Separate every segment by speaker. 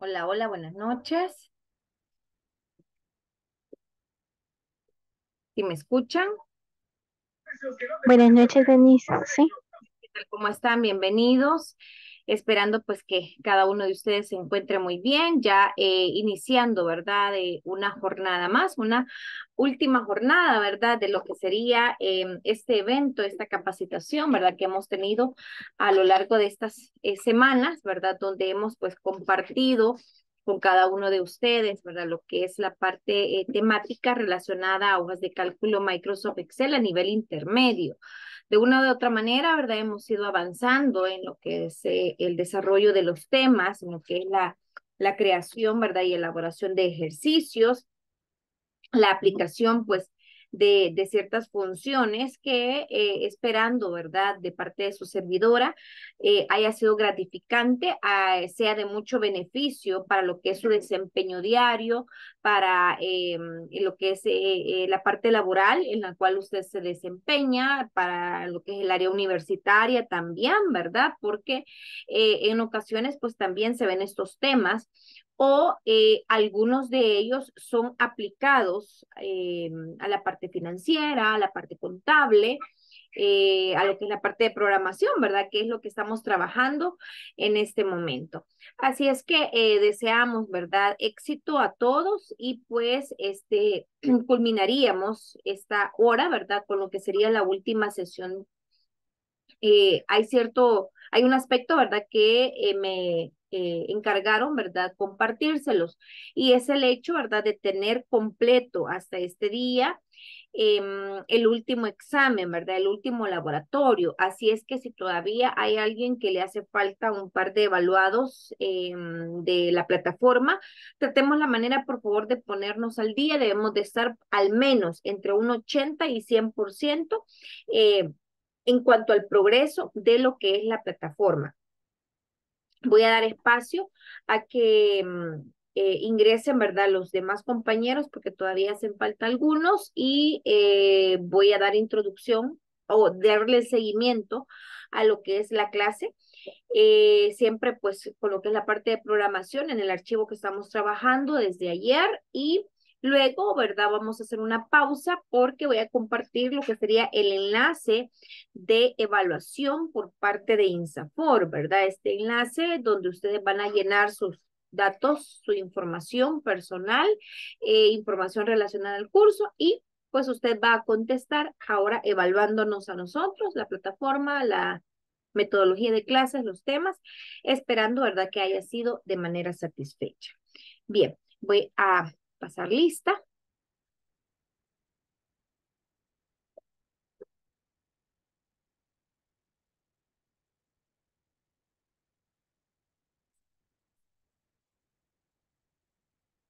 Speaker 1: Hola, hola, buenas noches. ¿Sí me escuchan?
Speaker 2: Buenas noches, Denise. Sí.
Speaker 1: ¿Cómo están? Bienvenidos. Esperando pues que cada uno de ustedes se encuentre muy bien, ya eh, iniciando, ¿verdad? De una jornada más, una última jornada, ¿verdad? De lo que sería em, este evento, esta capacitación, ¿verdad? Que hemos tenido a lo largo de estas eh, semanas, ¿verdad? Donde hemos pues compartido con cada uno de ustedes, ¿verdad? Lo que es la parte eh, temática relacionada a hojas de cálculo Microsoft Excel a nivel intermedio. De una u otra manera, ¿verdad? Hemos ido avanzando en lo que es eh, el desarrollo de los temas, en lo que es la, la creación, ¿verdad? Y elaboración de ejercicios, la aplicación, pues, de, de ciertas funciones que eh, esperando, ¿verdad?, de parte de su servidora, eh, haya sido gratificante, ah, sea de mucho beneficio para lo que es su desempeño diario, para eh, lo que es la parte laboral en la cual usted se desempeña, para lo que es el área universitaria también, ¿verdad? Porque en ocasiones, pues también se ven estos temas o eh, algunos de ellos son aplicados eh, a la parte financiera, a la parte contable, eh, a lo que es la parte de programación, ¿verdad? Que es lo que estamos trabajando en este momento. Así es que deseamos, ¿verdad? Éxito a todos y pues este culminaríamos esta hora, ¿verdad? Con lo que sería la última sesión. hay cierto, hay un aspecto, ¿verdad? Que me eh, encargaron, ¿verdad? Compartírselos. Y es el hecho, ¿verdad? De tener completo hasta este día em, el último examen, ¿verdad? El último laboratorio. Así es que si todavía hay alguien que le hace falta un par de evaluados em, de la plataforma, tratemos la manera, por favor, de ponernos al día. Debemos de estar al menos entre un 80 y 100% eh, en cuanto al progreso de lo que es la plataforma. Voy a dar espacio a que mm, eh, ingresen, ¿verdad? Los demás compañeros, porque todavía hacen falta algunos, y eh, voy a dar introducción o darle seguimiento a lo que es la clase. Eh, siempre pues con lo que es la parte de programación en el archivo que estamos trabajando desde ayer y Luego, ¿verdad? Vamos a hacer una pausa porque voy a compartir lo que sería el enlace de evaluación por parte de INSAFOR, ¿verdad? Este enlace donde ustedes van a llenar sus datos, su información personal, eh, información relacionada al curso y pues usted va a contestar ahora evaluándonos a nosotros, la plataforma, la metodología de clases, los temas, esperando, ¿verdad? Que haya sido de manera satisfecha. Bien, voy a pasar lista.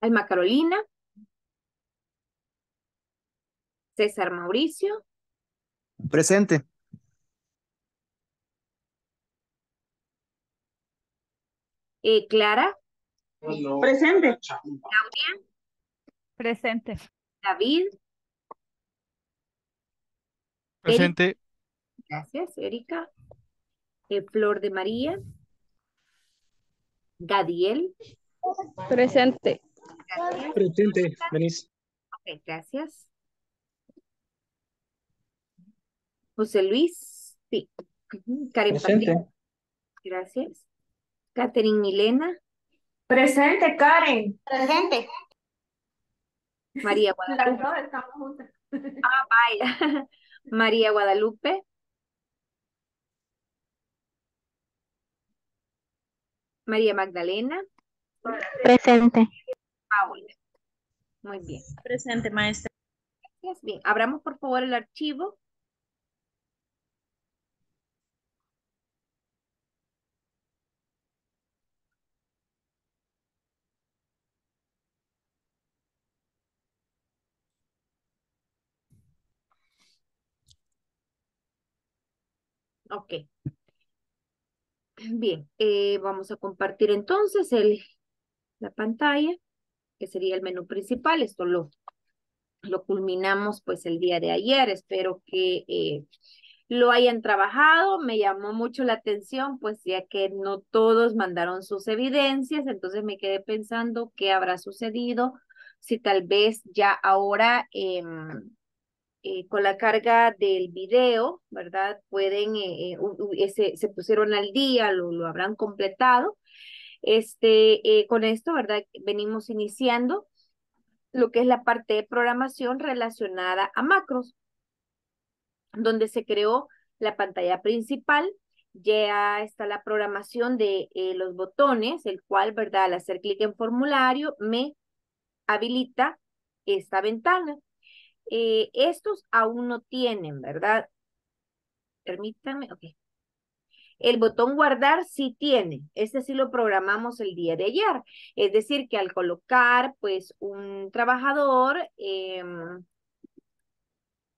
Speaker 1: Alma Carolina. César Mauricio.
Speaker 3: Presente.
Speaker 1: Eh, Clara.
Speaker 4: Presente.
Speaker 1: Claudia.
Speaker 5: Presente.
Speaker 1: David.
Speaker 6: Presente.
Speaker 1: Gracias, Erika. Eh, Flor de María. Gadiel.
Speaker 2: Presente.
Speaker 1: Gracias.
Speaker 3: Presente, Denise.
Speaker 1: Ok, gracias. José Luis. Sí. Karen
Speaker 3: Presente.
Speaker 1: Patricia. Gracias. Catherine Milena.
Speaker 4: Presente, Karen.
Speaker 7: Presente.
Speaker 1: María
Speaker 4: Las
Speaker 1: Guadalupe.
Speaker 4: dos estamos juntas.
Speaker 1: Ah, vaya. María Guadalupe. María Magdalena.
Speaker 2: Presente.
Speaker 1: Paula. Muy bien.
Speaker 5: Presente, maestra.
Speaker 1: Gracias. Bien, abramos por favor el archivo. Ok. Bien, eh, vamos a compartir entonces el, la pantalla, que sería el menú principal. Esto lo, lo culminamos pues el día de ayer. Espero que eh, lo hayan trabajado. Me llamó mucho la atención, pues ya que no todos mandaron sus evidencias, entonces me quedé pensando qué habrá sucedido, si tal vez ya ahora em, eh, con la carga del video, ¿verdad? Pueden, eh, eh, se, pusieron al día, lo, lo habrán completado. Este, con esto, ¿verdad? Venimos iniciando lo que es la parte de programación relacionada a macros donde se creó la pantalla principal. Ya está la programación de eh, los botones, el cual, ¿verdad? Al hacer clic en formulario, me habilita esta ventana. Eh, estos aún no tienen, ¿verdad? Permítanme, ok. El botón guardar sí tiene, este sí lo programamos el día de ayer. Es decir, que al colocar pues un trabajador, em,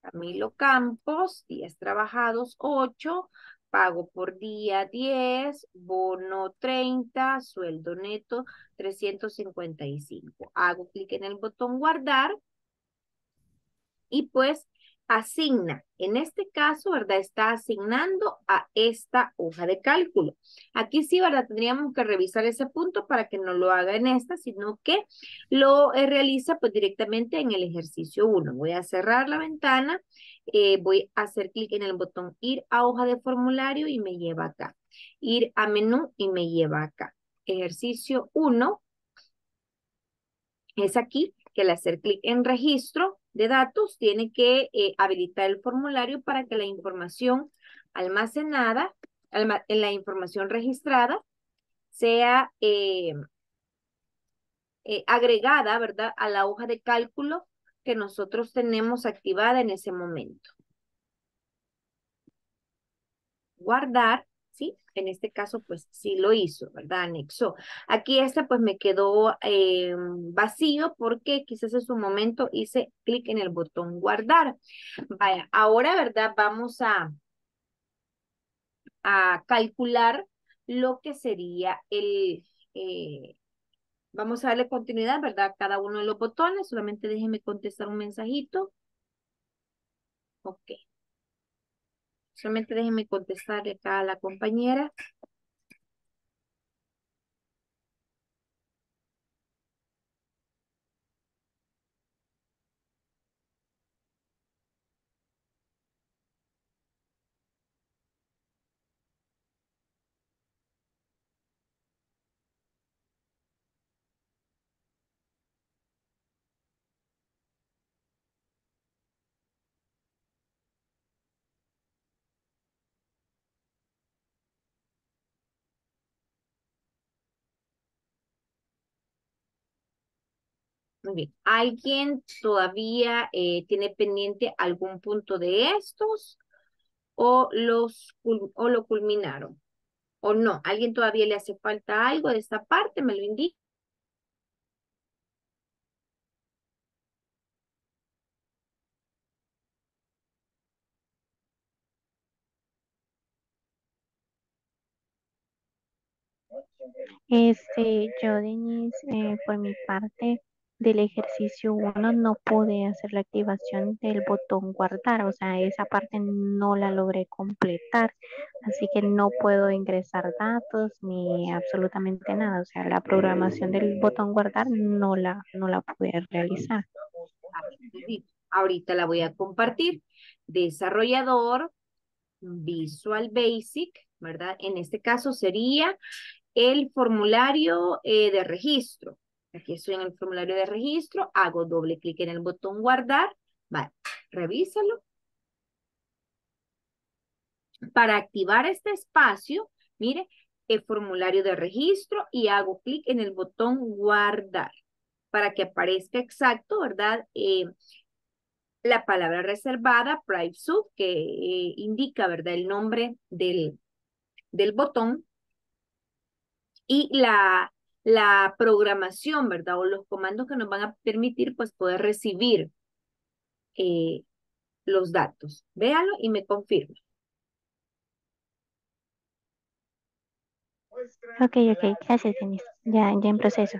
Speaker 1: Camilo Campos, días trabajados 8, pago por día 10, bono 30, sueldo neto 355. Hago clic en el botón guardar y pues asigna. En este caso, ¿verdad? Está asignando a esta hoja de cálculo. Aquí sí, ¿verdad? Tendríamos que revisar ese punto para que no lo haga en esta, sino que lo eh, realiza pues directamente en el ejercicio 1. Voy a cerrar la ventana, eh, voy a hacer clic en el botón ir a hoja de formulario y me lleva acá. Ir a menú y me lleva acá. Ejercicio 1 es aquí que al hacer clic en registro de datos tiene que eh, habilitar el formulario para que la información almacenada, en la información registrada, sea eh, eh, agregada, ¿verdad? A la hoja de cálculo que nosotros tenemos activada en ese momento. Guardar en este caso, pues sí lo hizo, ¿verdad? Anexó. Aquí este pues me quedó eh, vacío porque quizás en su momento hice clic en el botón guardar. Vaya, ahora, ¿verdad? Vamos a, a calcular lo que sería el... Eh, vamos a darle continuidad, ¿verdad? Cada uno de los botones. Solamente déjenme contestar un mensajito. Ok. Solamente déjenme contestar acá a la compañera. Muy bien. ¿Alguien todavía eh, tiene pendiente algún punto de estos? ¿O, los, ¿O lo culminaron? ¿O no? ¿Alguien todavía le hace falta algo de esta parte? ¿Me lo indica?
Speaker 2: Este, yo, Denise, eh, por mi parte, del ejercicio 1 no pude hacer la activación del botón guardar, o sea, esa parte no la logré completar, así que no puedo ingresar datos ni absolutamente nada, o sea, la programación del botón guardar no la, no la pude realizar.
Speaker 1: Ahorita la voy a compartir. Desarrollador, Visual Basic, ¿verdad? En este caso sería el formulario eh, de registro. Aquí estoy en el formulario de registro, hago doble clic en el botón guardar, vale, revísalo. Para activar este espacio, mire, el formulario de registro y hago clic en el botón guardar para que aparezca exacto, ¿verdad? Eh, la palabra reservada, Private que eh, indica, ¿verdad? El nombre del, del botón y la, la programación, ¿verdad? O los comandos que nos van a permitir, pues, poder recibir eh, los datos. Véalo y me confirma.
Speaker 2: Ok, ok, gracias, Denise. Ya, ya en proceso.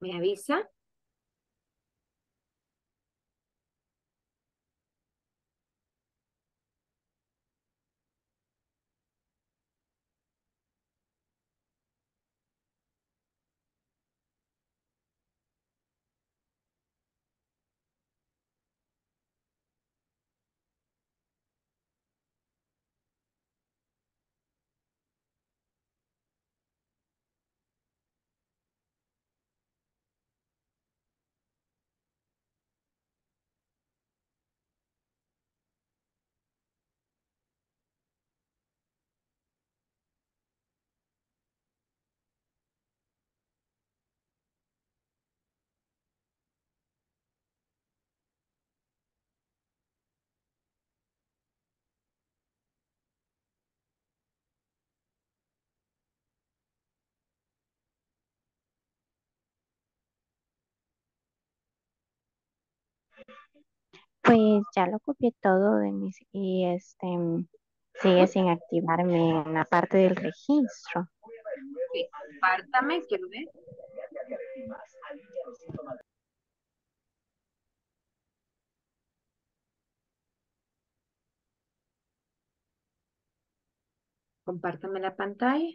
Speaker 1: ¿Me avisa?
Speaker 2: Pues ya lo copié todo, Denise, y este sigue sin activarme en la parte del registro.
Speaker 1: Sí, compártame, quiero ver. Compártame la pantalla.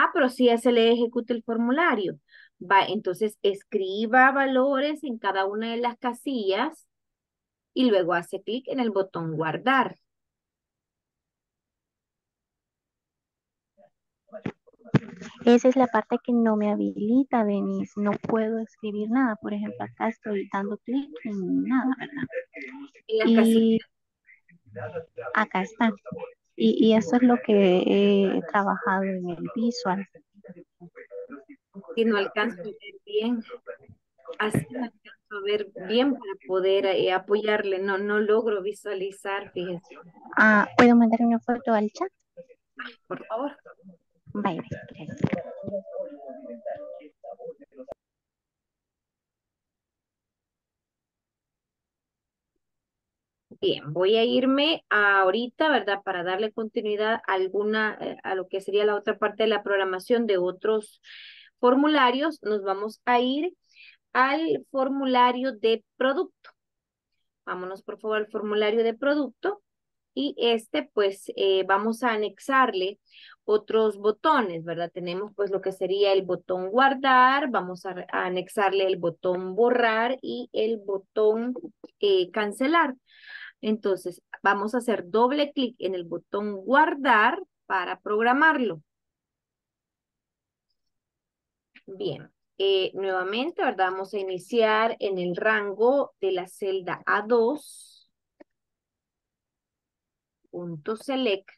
Speaker 1: Ah, pero si ya se le ejecuta el formulario. Va, entonces escriba valores en cada una de las casillas y luego hace clic en el botón guardar.
Speaker 2: Esa es la parte que no me habilita, Denise. No puedo escribir nada. Por ejemplo, acá estoy dando clic y nada, ¿verdad?
Speaker 1: En
Speaker 2: Y acá está. Y, y eso es lo que he trabajado en el visual.
Speaker 1: Si no alcanzo a ver bien, así no alcanzo a ver bien para poder eh, apoyarle. No, no logro visualizar, fíjese.
Speaker 2: Ah, ¿puedo mandar una foto al chat?
Speaker 1: Por favor.
Speaker 2: Bye, bye. Gracias.
Speaker 1: Bien, voy a irme ahorita, ¿verdad? Para darle continuidad a alguna, eh, a lo que sería la otra parte de la programación de otros formularios. Nos vamos a ir al formulario de producto. Vámonos, por favor, al formulario de producto. Y este, pues, eh, vamos a anexarle otros botones, ¿verdad? Tenemos, pues, lo que sería el botón guardar. Vamos a, anexarle el botón borrar y el botón eh, cancelar. Entonces, vamos a hacer doble clic en el botón guardar para programarlo. Bien, eh, nuevamente, ¿verdad? Vamos a iniciar en el rango de la celda A2. Punto select.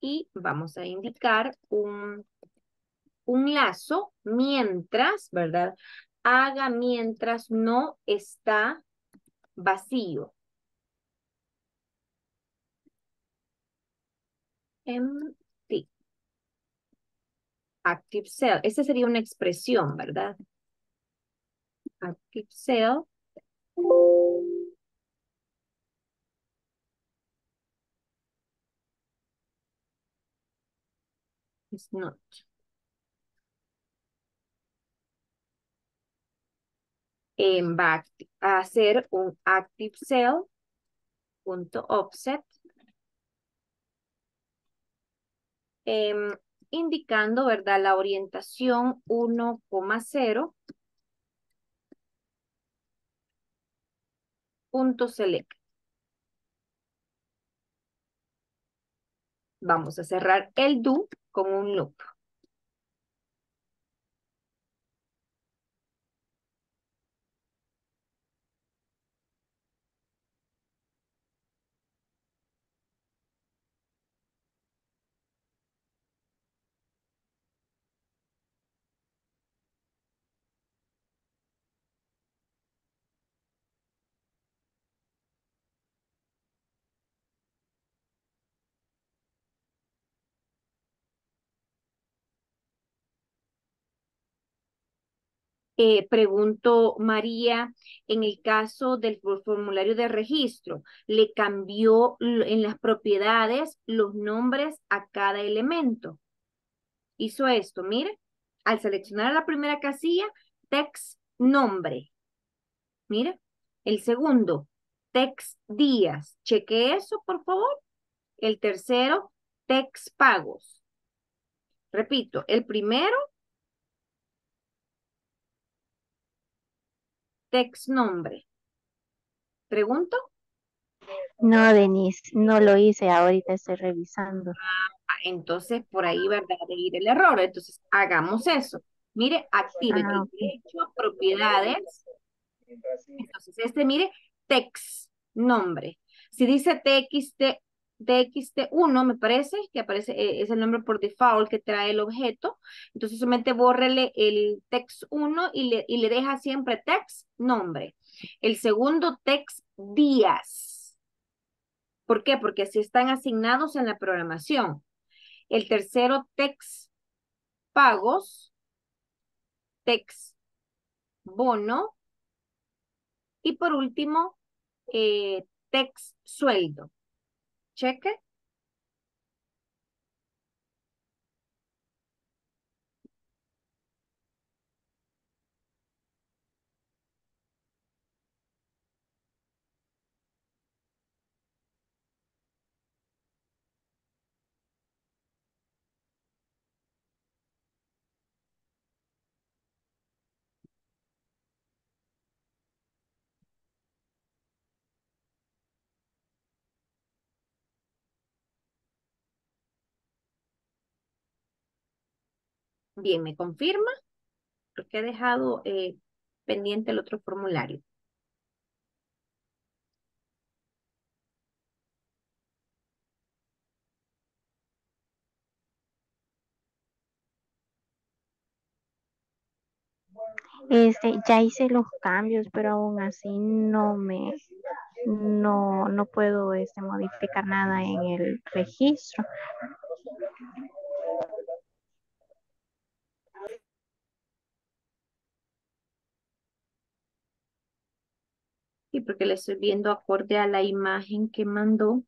Speaker 1: Y vamos a indicar un, un lazo mientras, ¿verdad? Haga mientras no está vacío. Empty. Active cell. Esa sería una expresión, ¿verdad? Active cell. It's not. Em, va a hacer un active cell punto offset em, indicando, ¿verdad? La orientación 1,0 punto select. Vamos a cerrar el do con un loop. Eh, pregunto, María, en el caso del formulario de registro, ¿le cambió en las propiedades los nombres a cada elemento? Hizo esto, mire, al seleccionar la primera casilla, text nombre. Mire, el segundo, text días. Cheque eso, por favor. El tercero, text pagos. Repito, el primero, text nombre. ¿Pregunto?
Speaker 2: No, Denise, no lo hice, ahorita estoy revisando.
Speaker 1: Ah, entonces, por ahí, ¿verdad? De ir el error. Entonces, hagamos eso. Mire, active
Speaker 2: Ah,
Speaker 1: el derecho, propiedades. Entonces, este, mire, text, nombre. Si dice TXT, TXT1, me parece, que aparece, eh, es el nombre por default que trae el objeto. Entonces, solamente bórrele el text 1 y le, y le deja siempre text, nombre. El segundo, text, días. ¿Por qué? Porque así están asignados en la programación. El tercero, text, pagos. Text, bono. Y por último, eh, text, sueldo. Cheque. Bien, ¿me confirma? Porque he dejado eh, pendiente el otro formulario.
Speaker 2: Este, ya hice los cambios, pero aún así no me, no, no puedo este, modificar nada en el registro.
Speaker 1: Sí, porque le estoy viendo acorde a la imagen que mandó.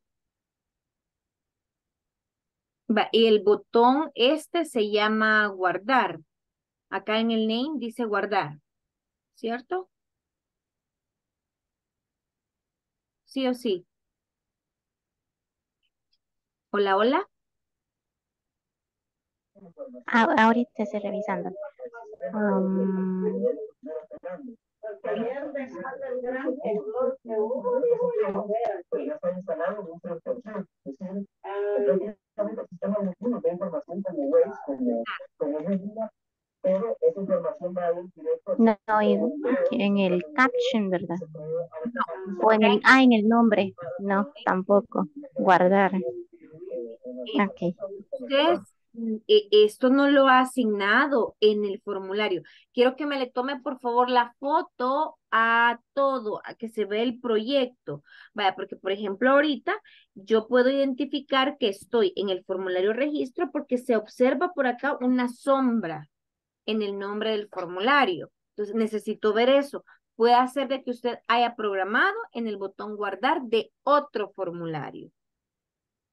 Speaker 1: Y el botón este se llama guardar. Acá en el name dice guardar. ¿Cierto? Sí o sí. Hola, hola.
Speaker 2: Ah, ahorita estoy revisando. Um, no, en, el caption, ¿verdad? O en el, ah, en el nombre. No, tampoco. Guardar.
Speaker 1: Esto no lo ha asignado en el formulario. Quiero que me le tome, por favor, la foto a todo, a que se ve el proyecto. Vaya, porque, por ejemplo, ahorita yo puedo identificar que estoy en el formulario registro porque se observa por acá una sombra en el nombre del formulario. Entonces, necesito ver eso. Puede hacer de que usted haya programado en el botón guardar de otro formulario.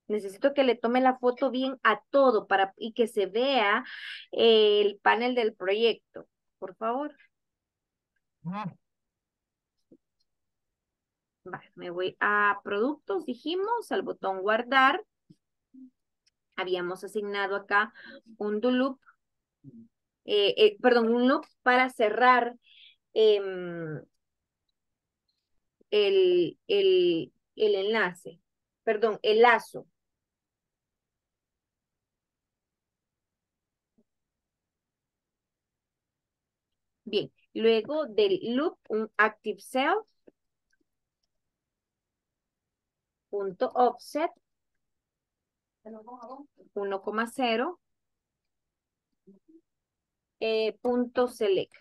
Speaker 1: Necesito que le tome la foto bien a todo para, y que se vea el panel del proyecto. Por favor. Vale, me voy a productos, dijimos, al botón guardar. Habíamos asignado acá un do loop, eh, eh, perdón, un loop para cerrar em, el, el, el enlace, perdón, el lazo. Bien, luego del loop, un active cell, punto offset, 1,0, eh, punto select.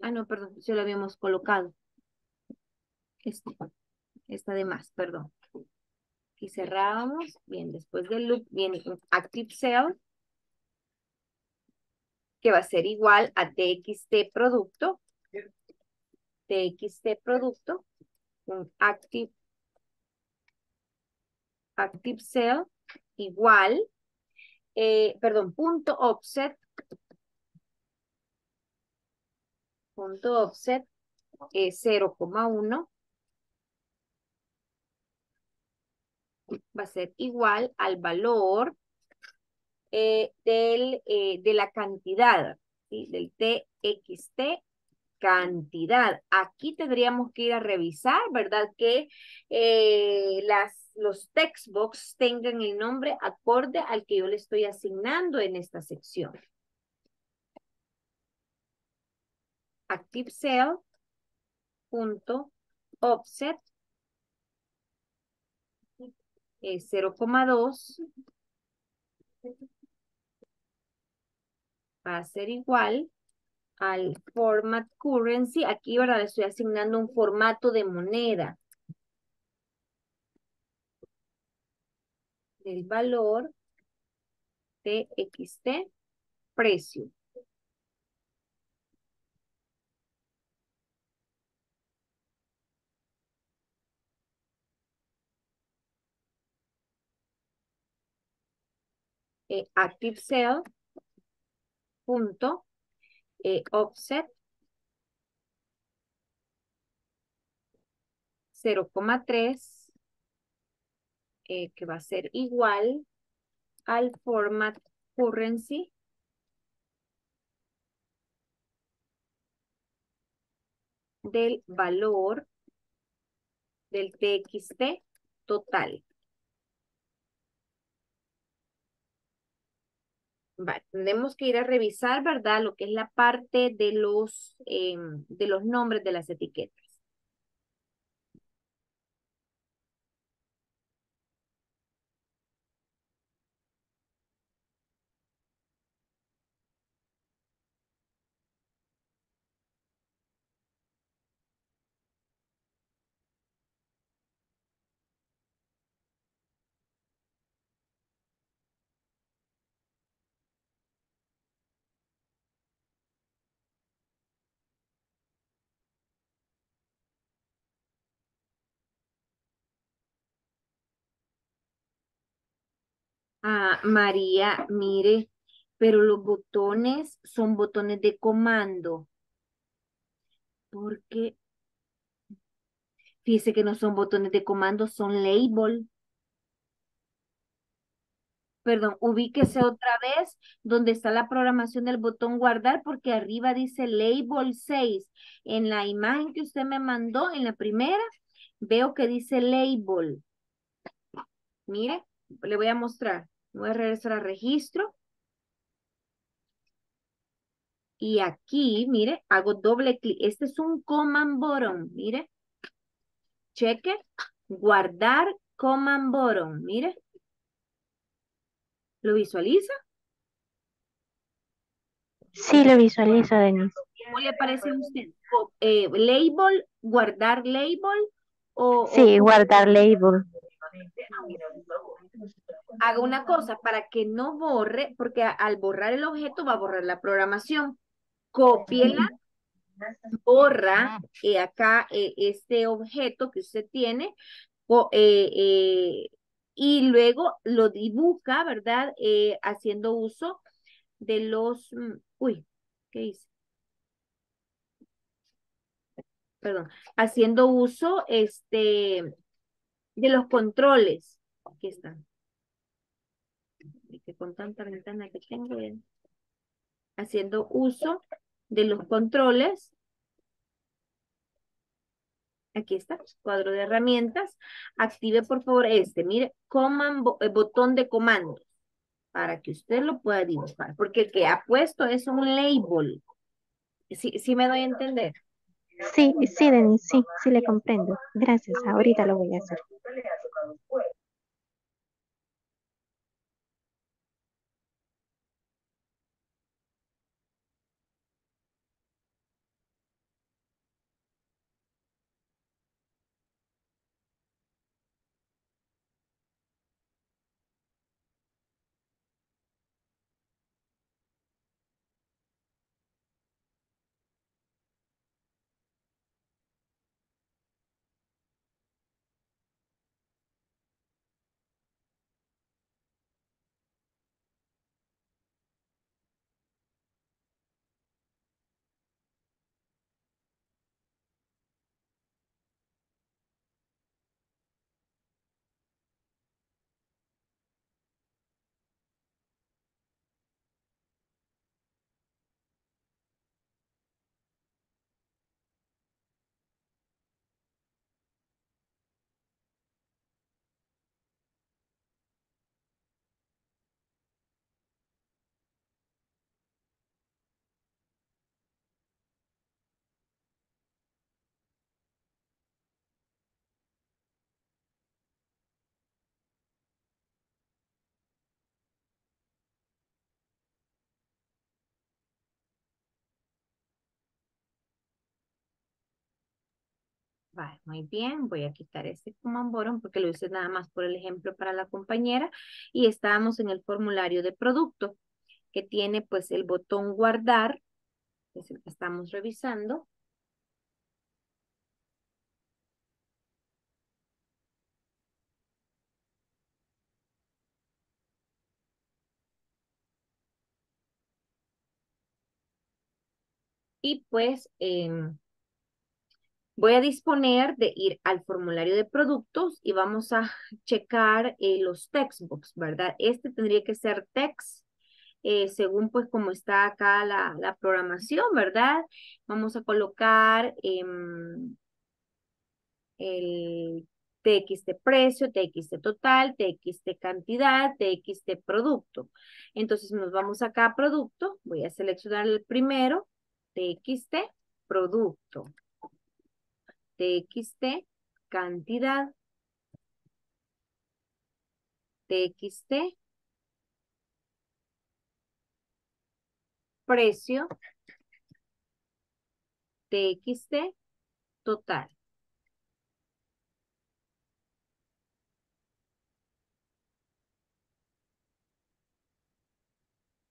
Speaker 1: Ah, no, perdón, se lo habíamos colocado. Este, está de más, perdón. Aquí cerrábamos. Bien, después del loop viene un active cell que va a ser igual a txt producto. txt producto. Un active, active cell igual, eh, perdón, punto offset. Punto offset es 0,1 va a ser igual al valor eh, del, eh, de la cantidad, ¿sí? del TXT cantidad. Aquí tendríamos que ir a revisar, ¿verdad? Que eh, las, los textbox tengan el nombre acorde al que yo le estoy asignando en esta sección. Active es 0,2 va a ser igual al format currency. Aquí, ¿verdad? Le estoy asignando un formato de moneda. Del valor de XT precio. Eh, active cell punto eh, offset 0,3 eh, que va a ser igual al format currency del valor del TXT total. Tenemos que ir a revisar, ¿verdad? Lo que es la parte de los, em, de los nombres de las etiquetas. Ah, María, mire, pero los botones son botones de comando. Porque, fíjese que no son botones de comando, son label. Perdón, ubíquese otra vez donde está la programación del botón guardar porque arriba dice label 6. En la imagen que usted me mandó, en la primera, veo que dice label. Mire, le voy a mostrar. Voy a regresar a registro. Y aquí, mire, hago doble clic. Este es un command bottom, mire. Cheque. Guardar command bottom, mire. ¿Lo visualiza?
Speaker 2: Sí, lo visualizo, Denise.
Speaker 1: ¿Cómo le parece a usted? Eh, ¿Label? ¿Guardar label? O,
Speaker 2: sí, guardar label
Speaker 1: haga una cosa para que no borre, porque al borrar el objeto va a borrar la programación. Cópiela, borra eh, acá eh, este objeto que usted tiene eh, y luego lo dibuja, ¿verdad? haciendo uso de los... Mm, uy, ¿qué hice? Perdón, haciendo uso este, de los controles. Aquí están con tanta ventana que tengo, haciendo uso de los controles. Aquí está, cuadro de herramientas. Active por favor este, mire, command, eh, botón de comando para que usted lo pueda dibujar, porque el que ha puesto es un label. ¿Sí, sí me doy a entender?
Speaker 2: Sí, sí, Denis, sí, sí le comprendo. Gracias, ahorita lo voy a hacer.
Speaker 1: Vale, muy bien, voy a quitar este command porque lo hice nada más por el ejemplo para la compañera y estábamos en el formulario de producto que tiene pues el botón guardar, que es el que estamos revisando. Y pues em, voy a disponer de ir al formulario de productos y vamos a checar eh, los textbooks, ¿verdad? Este tendría que ser text, eh, según pues como está acá la, la programación, ¿verdad? Vamos a colocar em, el TX de precio, TX de total, TX de cantidad, TX de producto. Entonces nos vamos acá a producto, voy a seleccionar el primero, TXT, producto. TXT, cantidad. TXT, precio. TXT, total.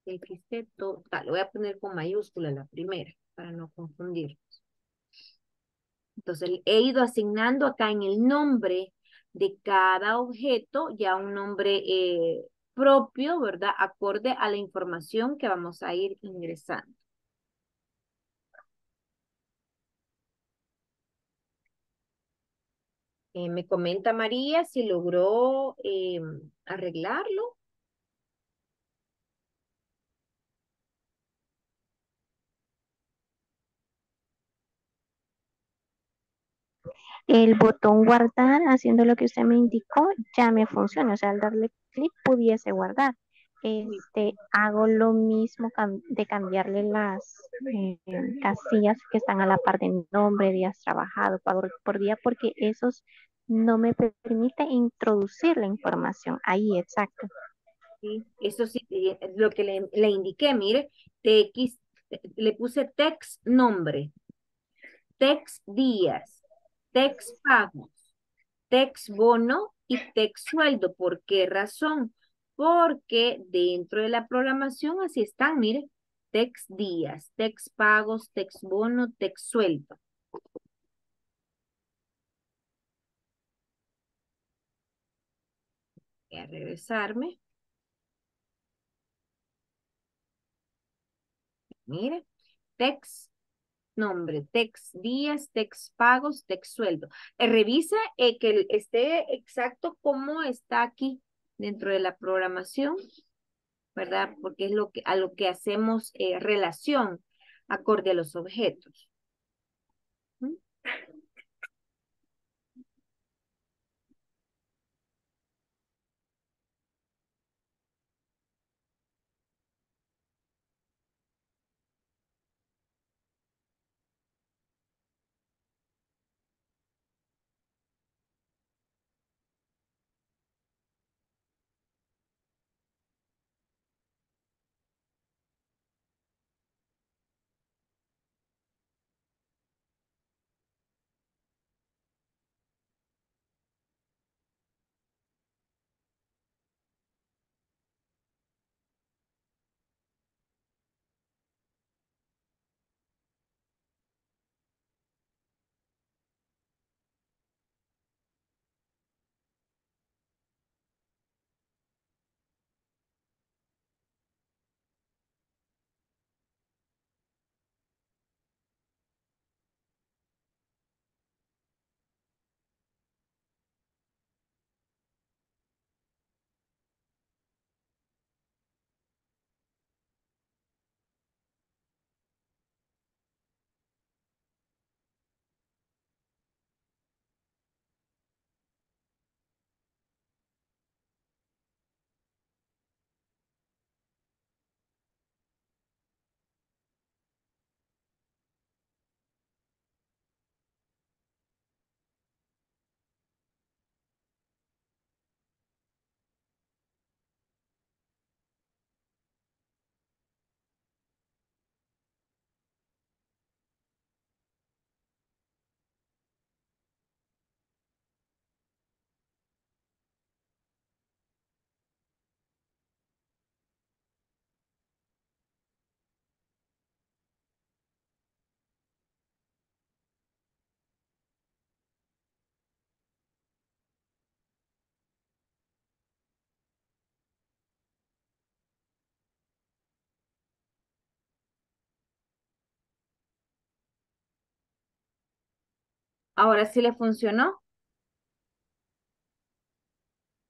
Speaker 1: TXT total. Voy a poner con mayúscula la primera para no confundirnos. Entonces he ido asignando acá en el nombre de cada objeto ya un nombre eh, propio, ¿verdad? Acorde a la información que vamos a ir ingresando. Eh, me comenta María si logró eh, arreglarlo.
Speaker 2: El botón guardar, haciendo lo que usted me indicó, ya me funciona. O sea, al darle clic pudiese guardar. Este, hago lo mismo de cambiarle las eh, casillas que están a la par de nombre, días trabajado, por, por día, porque esos no me permite introducir la información. Ahí, exacto.
Speaker 1: Sí, eso sí, eh, lo que le, le indiqué, mire, le puse text nombre, text días, text pagos, text bono y text sueldo. ¿Por qué razón? Porque dentro de la programación así están, mire, text días, text pagos, text bono, text sueldo. Voy a regresarme. Mire, text nombre, text días, text pagos, text sueldo. Eh, revisa eh, que esté exacto como está aquí dentro de la programación, ¿verdad? Porque es lo que, a lo que hacemos eh, relación acorde a los objetos. Ahora sí le funcionó.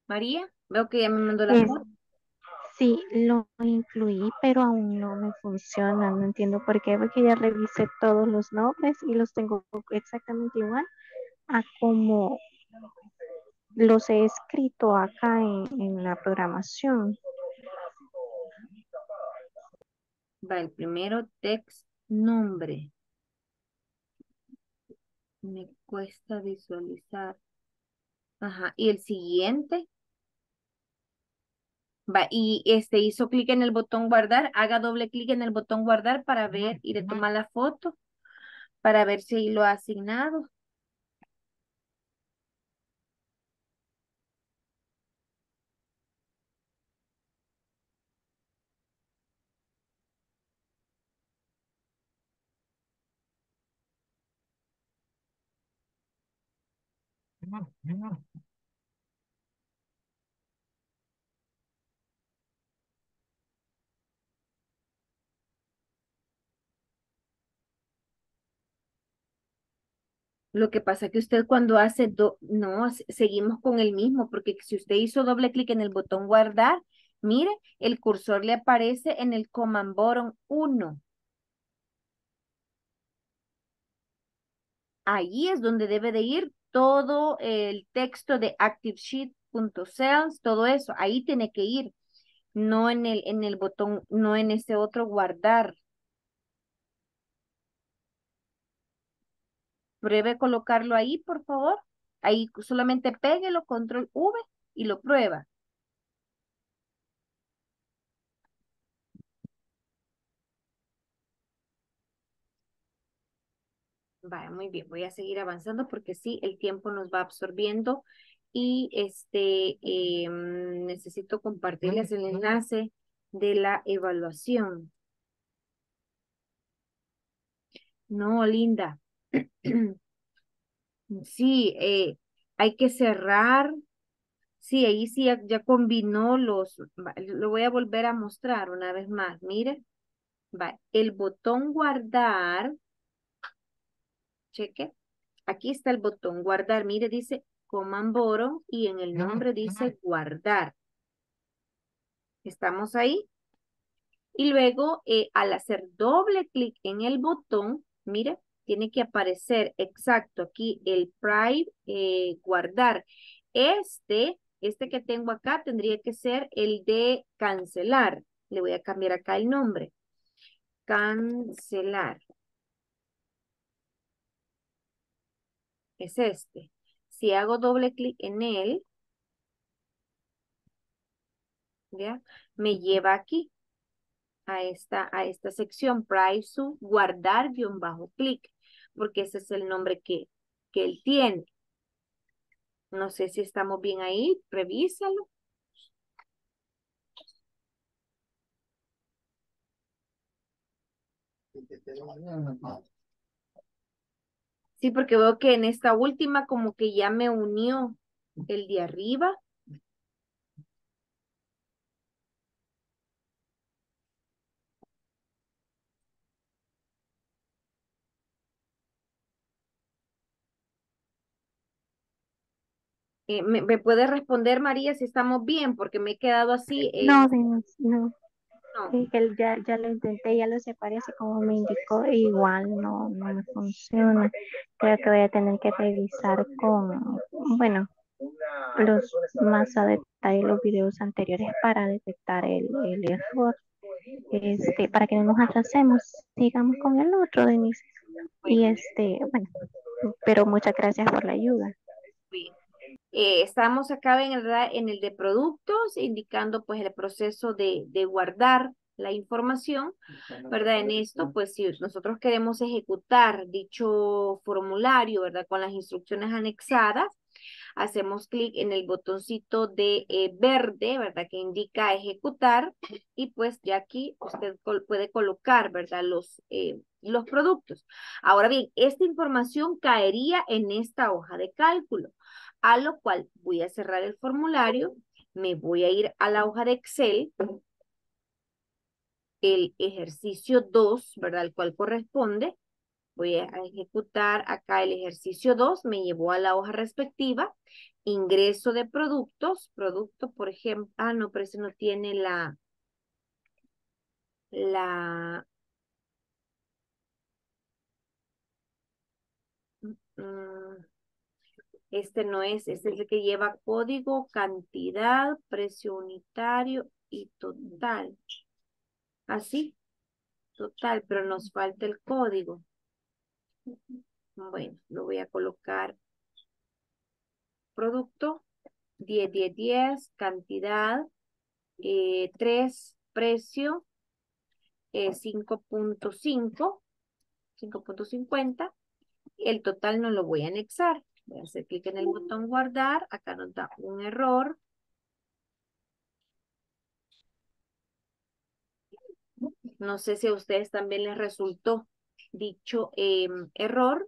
Speaker 1: María, veo que ya me mandó la
Speaker 2: Es-
Speaker 1: foto.
Speaker 2: Sí, lo incluí, pero aún no me funciona. No entiendo por qué, porque ya revisé todos los nombres y los tengo exactamente igual a como los he escrito acá en, en la programación.
Speaker 1: Va, el primero, text, nombre. Me cuesta visualizar. Ajá, y el siguiente. Va, y este hizo clic en el botón guardar, haga doble clic en el botón guardar para ver y le toma la foto, para ver si lo ha asignado. Lo que pasa que usted cuando hace, do, no, se- seguimos con el mismo, porque si usted hizo doble clic en el botón guardar, mire, el cursor le aparece en el command button 1. Ahí es donde debe de ir todo el texto de ActiveSheet.cells, todo eso, ahí tiene que ir, no en el, en el botón, no en ese otro guardar. Pruebe colocarlo ahí, por favor. Ahí solamente péguelo, control V y lo prueba. Vaya, muy bien, voy a seguir avanzando porque sí, el tiempo nos va absorbiendo y este em, necesito compartirles el enlace de la evaluación. No, Linda. Sí, eh, hay que cerrar. Sí, ahí sí ya, ya combinó los. Lo voy a volver a mostrar una vez más. Mire, va, el botón guardar. Cheque. Aquí está el botón guardar. Mire, dice Command Bottom y en el nombre dice guardar. ¿Estamos ahí? Y luego, eh, al hacer doble clic en el botón, mire, tiene que aparecer exacto aquí el private eh, guardar. Este, este que tengo acá tendría que ser el de cancelar. Le voy a cambiar acá el nombre. Cancelar. Es este. Si hago doble clic en él, ¿ya? Me lleva aquí a esta, a esta sección, price guardar guion bajo clic, porque ese es el nombre que, que él tiene. No sé si estamos bien ahí, revísalo. Sí, porque veo que en esta última como que ya me unió el de arriba. Eh, ¿me, me puede responder, María, si estamos bien? Porque me he quedado así. eh,
Speaker 2: No, no. Es que ya, ya lo intenté, ya lo separé así como me indicó, e igual no, no me funciona. Creo que voy a tener que revisar con, bueno, los más a detalle los videos anteriores para detectar el, el error. Este, para que no nos atrasemos, sigamos con el otro, Denise. Y este, bueno, pero muchas gracias por la ayuda.
Speaker 1: Eh, estamos acá en el, en el de productos, indicando pues el proceso de, de guardar la información, ¿verdad? En esto, pues si nosotros queremos ejecutar dicho formulario, ¿verdad? Con las instrucciones anexadas, hacemos clic en el botoncito de eh, verde, ¿verdad? Que indica ejecutar y pues ya aquí usted col- puede colocar, ¿verdad? Los, eh, los productos. Ahora bien, esta información caería en esta hoja de cálculo, a lo cual voy a cerrar el formulario, me voy a ir a la hoja de Excel, el ejercicio 2, ¿verdad? Al cual corresponde, Voy a ejecutar acá el ejercicio 2, me llevó a la hoja respectiva. Ingreso de productos, producto, por ejemplo, ah, no, pero ese no tiene la, la, mm, este no es, este es el que lleva código, cantidad, precio unitario y total. Así, total, pero nos falta el código. Bueno, lo voy a colocar. Producto, 10, 10, 10, cantidad, eh, 3, precio, eh, 5.5, 5.50. El total no lo voy a anexar. Voy a hacer clic en el botón guardar. Acá nos da un error. No sé si a ustedes también les resultó dicho em, error.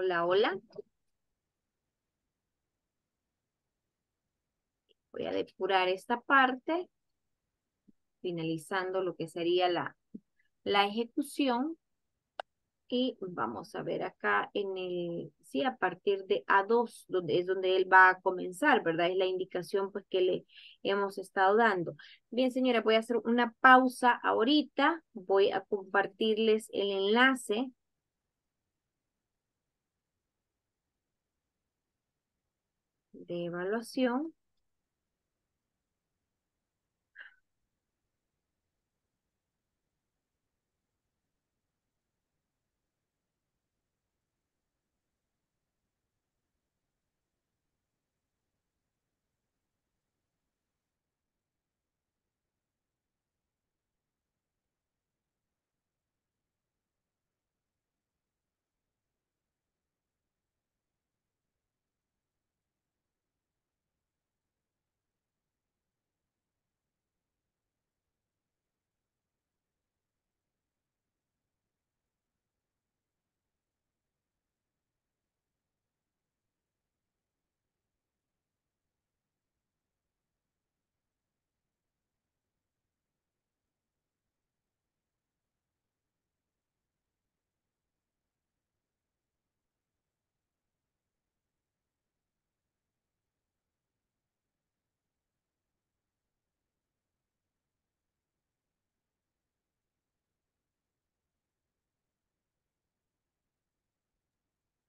Speaker 1: Hola, hola. Voy a depurar esta parte, finalizando lo que sería la, la ejecución. Y vamos a ver acá en el, sí, a partir de A2, donde es donde él va a comenzar, ¿verdad? Es la indicación pues que le hemos estado dando. Bien, señora, voy a hacer una pausa ahorita. Voy a compartirles el enlace de evaluación.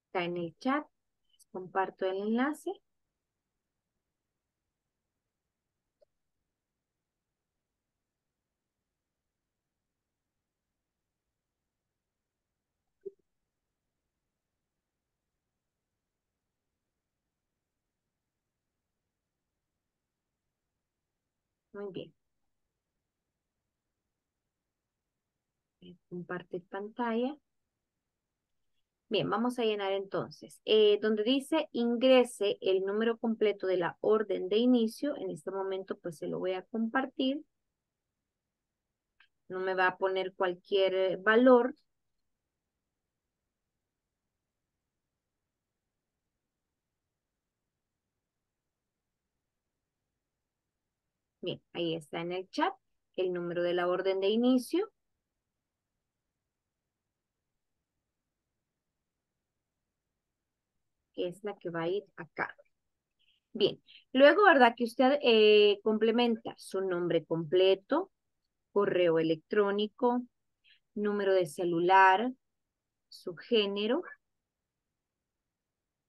Speaker 1: Está en el chat. Les comparto el enlace. Muy bien. Comparte pantalla. Bien, vamos a llenar entonces. Eh, donde dice ingrese el número completo de la orden de inicio, en este momento pues se lo voy a compartir. No me va a poner cualquier eh, valor. Bien, ahí está en el chat el número de la orden de inicio. Es la que va a ir acá. Bien, luego, ¿verdad? Que usted eh, complementa su nombre completo, correo electrónico, número de celular, su género,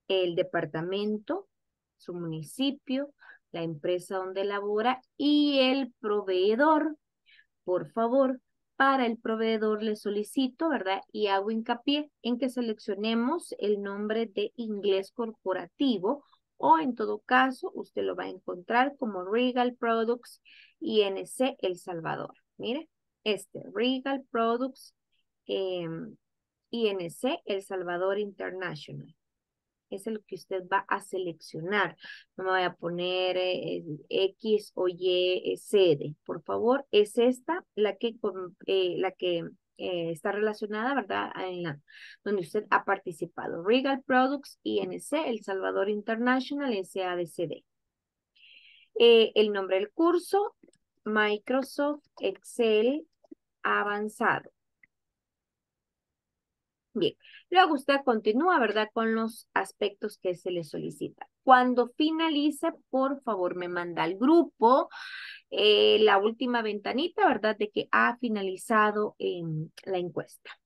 Speaker 1: el departamento, su municipio, la empresa donde labora y el proveedor. Por favor, para el proveedor le solicito, ¿verdad? Y hago hincapié en que seleccionemos el nombre de inglés corporativo o en todo caso usted lo va a encontrar como Regal Products INC El Salvador. Mire, este Regal Products eh, INC El Salvador International. Es lo que usted va a seleccionar. No me voy a poner eh, X o Y, Z. Por favor, es esta la que, eh, la que eh, está relacionada, ¿verdad? En la, donde usted ha participado. Regal Products, INC, El Salvador International, SADCD. Eh, el nombre del curso, Microsoft Excel Avanzado. Bien, luego usted continúa, ¿verdad? Con los aspectos que se le solicita. Cuando finalice, por favor, me manda al grupo eh, la última ventanita, ¿verdad? De que ha finalizado en la encuesta.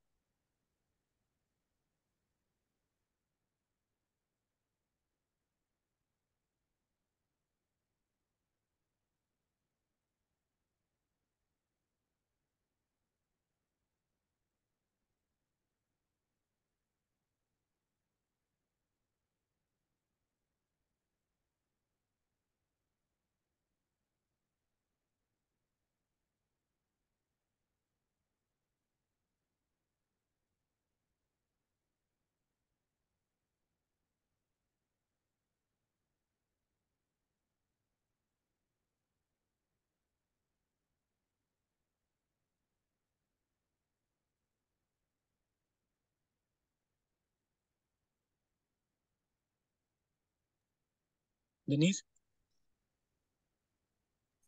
Speaker 3: Denise.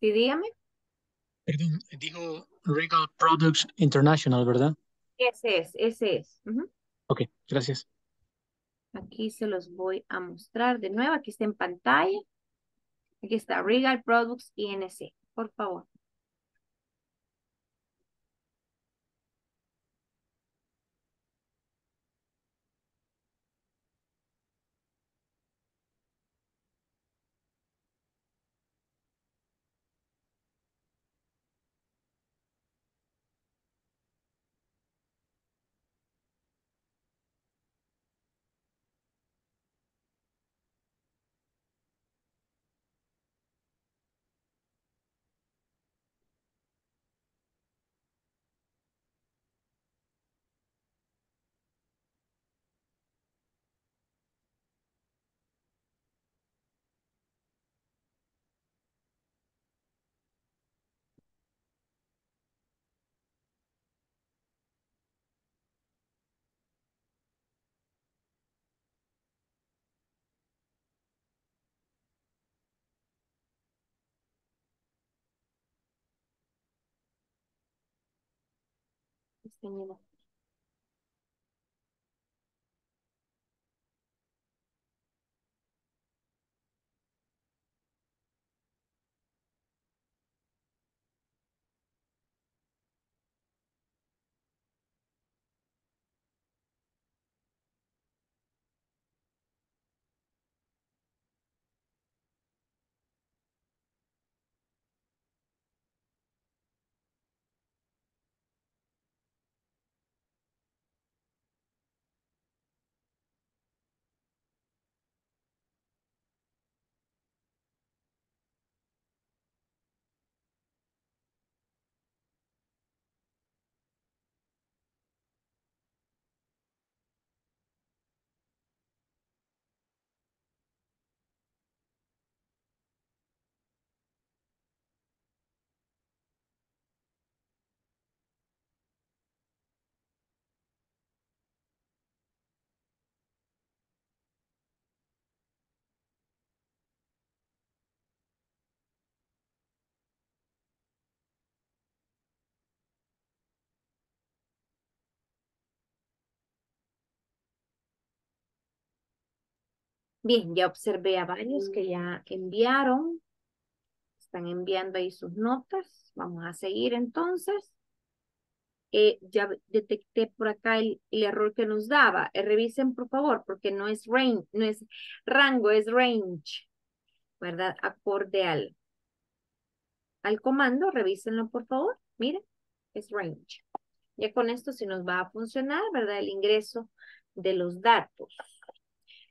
Speaker 1: Sí, dígame.
Speaker 3: Perdón, dijo Regal Products International, ¿verdad?
Speaker 1: Ese es, ese es.
Speaker 3: Ok, gracias.
Speaker 1: Aquí se los voy a mostrar de nuevo. Aquí está en pantalla. Aquí está Regal Products INC. Por favor. Нина. Bien, ya observé a varios que ya enviaron. Están enviando ahí sus notas. Vamos a seguir entonces. Eh, ya detecté por acá el, error que nos daba. Eh, revisen por favor, porque no es range, no es rango, es range, ¿verdad? Acorde al, al comando, revísenlo por favor. Miren, es range. Ya con esto sí nos va a funcionar, ¿verdad? El ingreso de los datos.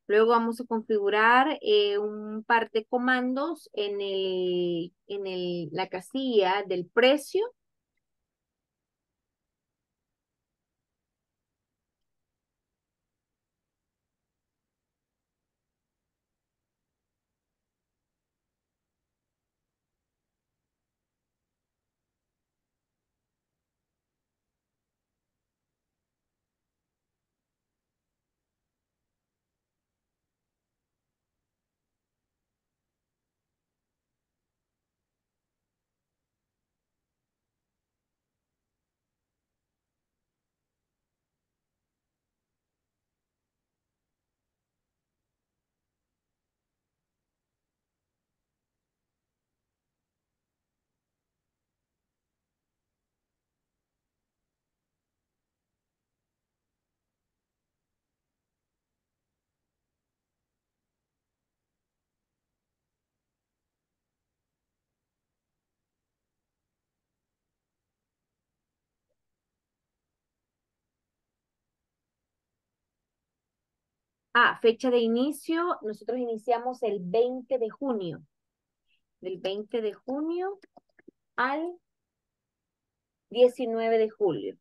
Speaker 1: Luego vamos a configurar eh, un par de comandos en, el, en el, la casilla del precio. Ah, fecha de inicio, nosotros iniciamos el 20 de junio. Del 20 de junio al 19 de julio.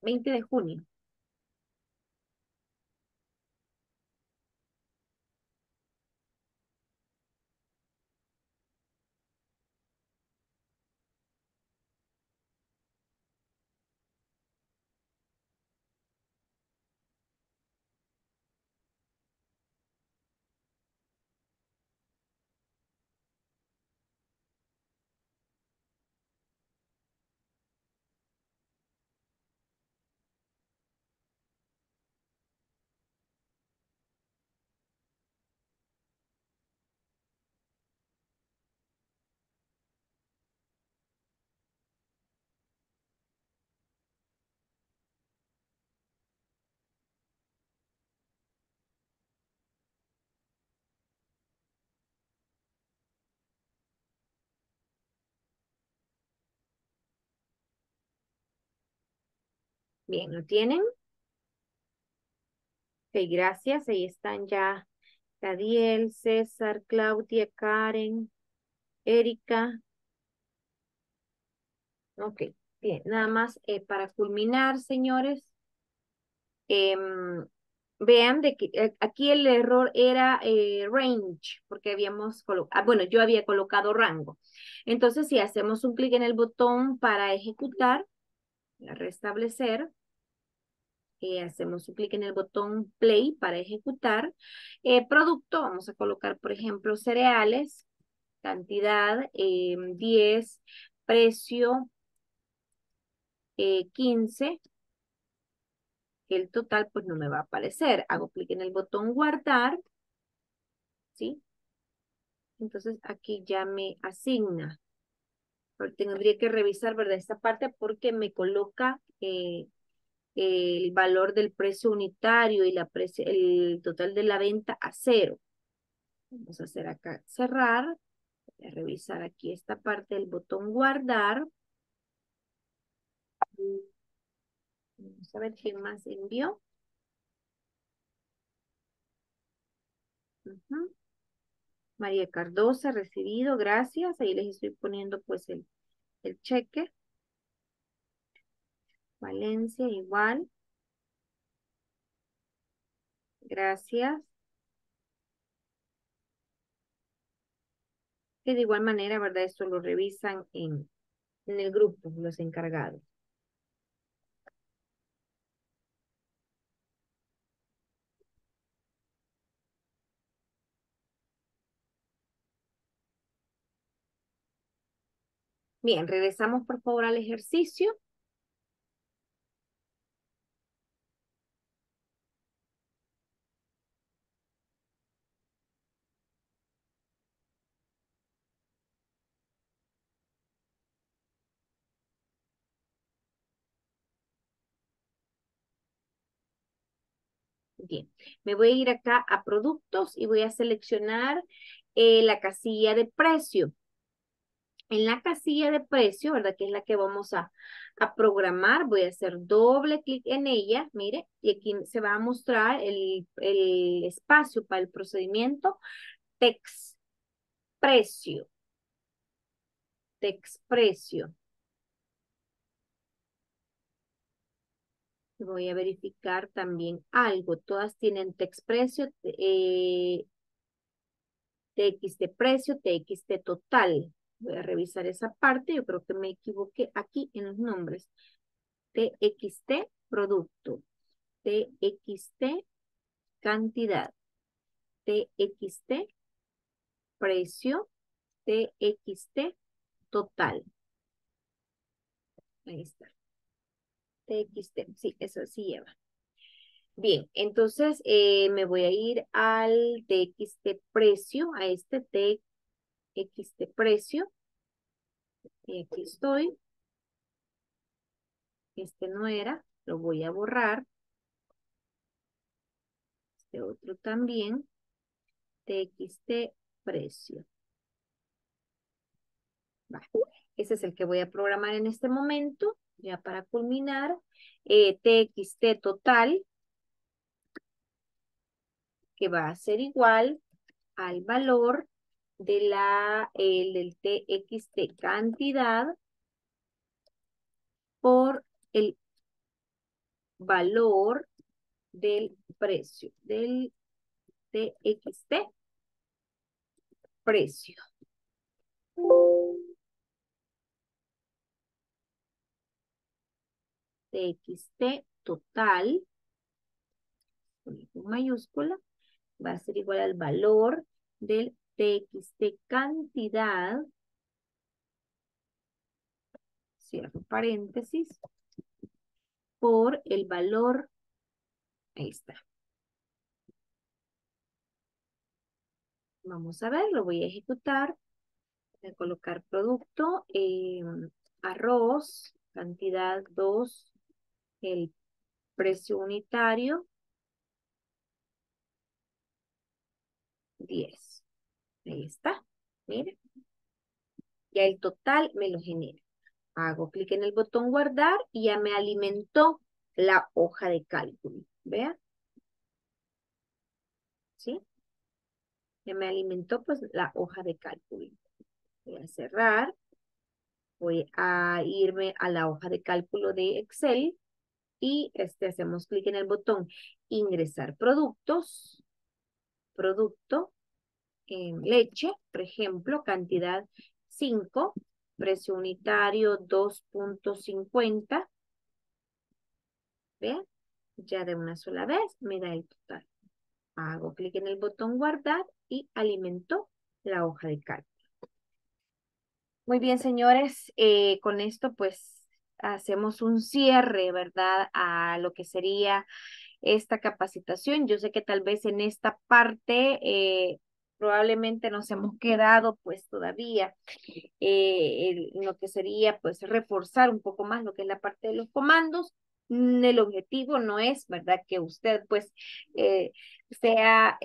Speaker 1: 20 de junio. Bien, ¿lo tienen? Ok, gracias. Ahí están ya Cadiel, César, Claudia, Karen, Erika. Ok, bien. Nada más eh, para culminar, señores. Em, vean de que eh, aquí el error era eh, range, porque habíamos colocado, ah, bueno, yo había colocado rango. Entonces, si hacemos un clic en el botón para ejecutar, restablecer, eh, hacemos un clic en el botón play para ejecutar. Eh, producto, vamos a colocar, por ejemplo, cereales, cantidad 10, em, precio 15. Eh, el total pues no me va a aparecer. Hago clic en el botón guardar. ¿Sí? Entonces aquí ya me asigna. Tendría que revisar, ¿verdad? Esta parte porque me coloca el valor del precio unitario y la el total de la venta a cero. Vamos a hacer acá cerrar. Voy a revisar aquí esta parte del botón guardar. Vamos a ver quién más envió. María Cardosa, recibido, gracias. Ahí les estoy poniendo pues el, el cheque. Valencia igual. Gracias. Que de igual manera, ¿verdad? Esto lo revisan en, en el grupo, los encargados. Bien, regresamos por favor al ejercicio. Bien, me voy a ir acá a productos y voy a seleccionar eh, la casilla de precio. En la casilla de precio, ¿verdad? Que es la que vamos a, a programar. Voy a hacer doble clic en ella, mire, y aquí se va a mostrar el, el espacio para el procedimiento text precio. Text precio. Voy a verificar también algo. Todas tienen text precio, eh, TX de precio, TX de total. Voy a revisar esa parte. Yo creo que me equivoqué aquí en los nombres. TXT producto. TXT cantidad. TXT precio. TXT total. Ahí está. TXT, sí, eso sí lleva. Bien, entonces eh, me voy a ir al TXT precio, a este TXT precio. Y aquí estoy. Este no era, lo voy a borrar. Este otro también. TXT precio. Ese es el que voy a programar en este momento. Ya para culminar, eh, TXT total, que va a ser igual al valor de la, el del TXT cantidad por el valor del precio, del TXT precio. TXT total, con mayúscula, va a ser igual al valor del TXT cantidad, cierro paréntesis, por el valor, ahí está. Vamos a ver, lo voy a ejecutar. Voy a colocar producto, arroz, cantidad 2, el precio unitario, 10. Ahí está. Mire. Ya el total me lo genera. Hago clic en el botón guardar y ya me alimentó la hoja de cálculo. Vea. ¿Sí? Ya me alimentó pues la hoja de cálculo. Voy a cerrar. Voy a irme a la hoja de cálculo de Excel y este, hacemos clic en el botón ingresar productos, producto, en leche, por ejemplo, cantidad 5, precio unitario 2.50. ¿Vean? Ya de una sola vez me da el total. Hago clic en el botón guardar y alimento la hoja de cálculo. Muy bien, señores, eh, con esto pues hacemos un cierre, ¿verdad? A lo que sería esta capacitación. Yo sé que tal vez en esta parte eh, probablemente nos hemos quedado pues todavía eh, en lo que sería pues reforzar un poco más lo que es la parte de los comandos. Mm, el objetivo no es, ¿verdad? Que usted pues eh, sea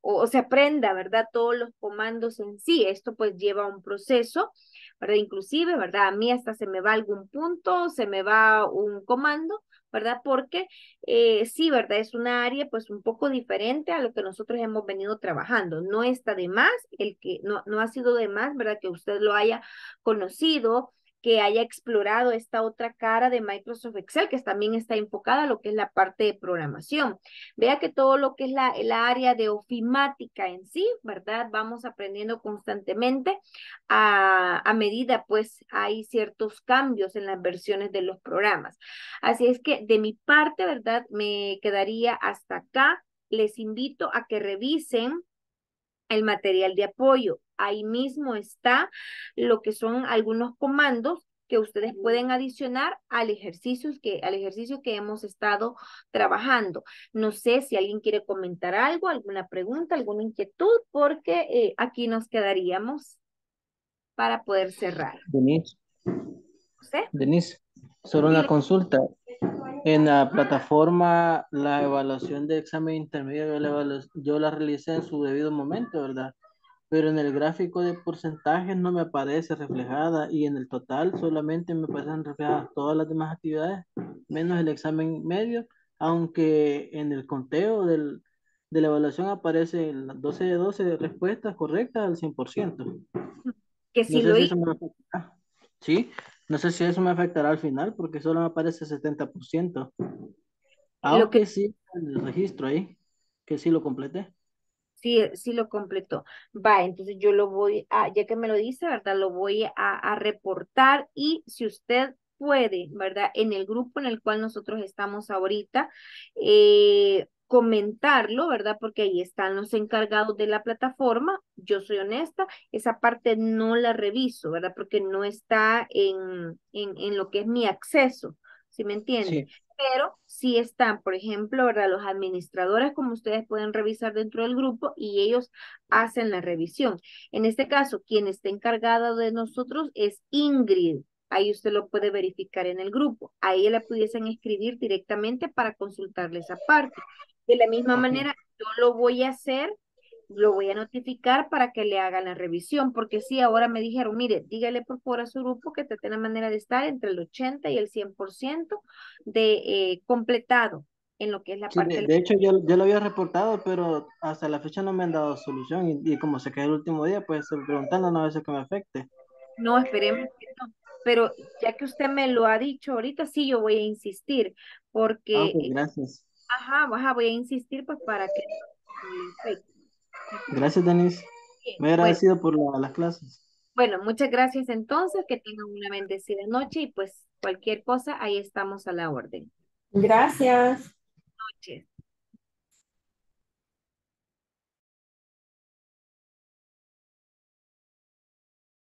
Speaker 1: o, se aprenda, ¿verdad? Todos los comandos en sí. Esto pues lleva un proceso ¿verdad? Inclusive, ¿verdad? A mí hasta se me va algún punto, se me va un comando, ¿verdad? Porque eh, sí, ¿verdad? Es una área pues un poco diferente a lo que nosotros hemos venido trabajando. No está de más, el que no, no ha sido de más, ¿verdad? Que usted lo haya conocido, que haya explorado esta otra cara de Microsoft Excel, que también está enfocada a lo que es la parte de programación. Vea que todo lo que es la, el área de ofimática en sí, ¿verdad? Vamos aprendiendo constantemente a, a medida, pues, hay ciertos cambios en las versiones de los programas. Así es que de mi parte, ¿verdad? Me quedaría hasta acá. Les invito a que revisen el material de apoyo. Ahí mismo está lo que son algunos comandos que ustedes pueden adicionar al ejercicio que, al ejercicio que hemos estado trabajando. No sé si alguien quiere comentar algo, alguna pregunta, alguna inquietud, porque eh, aquí nos quedaríamos para poder cerrar.
Speaker 6: Denise. Denise, solo una consulta. En la plataforma, la evaluación de examen intermedio, yo la, realicé en su debido momento, ¿verdad? Pero en el gráfico de porcentajes no me aparece reflejada y en el total solamente me aparecen reflejadas todas las demás actividades, menos el examen medio, aunque en el conteo del, de la evaluación aparece 12 de 12 respuestas correctas al 100%.
Speaker 1: Que si lo hice.
Speaker 6: Sí, no sé si eso me afectará al final porque solo me aparece 70%. Aunque que... sí, el registro ahí, que sí lo completé.
Speaker 1: Sí, sí lo completó. Va, entonces yo lo voy a, ya que me lo dice, ¿verdad? Lo voy a, a reportar y si usted puede, ¿verdad? En el grupo en el cual nosotros estamos ahorita, eh, comentarlo, ¿verdad? Porque ahí están los encargados de la plataforma. Yo soy honesta, esa parte no la reviso, ¿verdad? Porque no está en, en, en lo que es mi acceso, ¿sí me entienden? Pero sí están, por ejemplo, ¿verdad? Los administradores, como ustedes pueden revisar dentro del grupo, y ellos hacen la revisión. En este caso, quien está encargado de nosotros es Ingrid. Ahí usted lo puede verificar en el grupo. Ahí le pudiesen escribir directamente para consultarle esa parte. De la misma manera, yo lo voy a hacer lo voy a notificar para que le hagan la revisión, porque sí, ahora me dijeron, mire, dígale por favor a su grupo que te tiene manera de estar entre el 80 y el 100% de eh, completado en lo que es la parte...
Speaker 6: De, de, hecho, yo, yo, lo había reportado, pero hasta la fecha no me han dado solución y, como se quedó el último día, pues preguntando no a veces que me afecte.
Speaker 1: No, esperemos que no. Pero ya que usted me lo ha dicho ahorita, sí, yo voy a insistir, porque...
Speaker 6: Ah, gracias.
Speaker 1: Ajá, ajá, voy a insistir pues para que...
Speaker 6: Gracias, Denise. Muy agradecido por la, las clases.
Speaker 1: Bueno, muchas gracias entonces, que tengan una bendecida noche y pues cualquier cosa, ahí estamos a la orden.
Speaker 4: Gracias.
Speaker 1: Noches.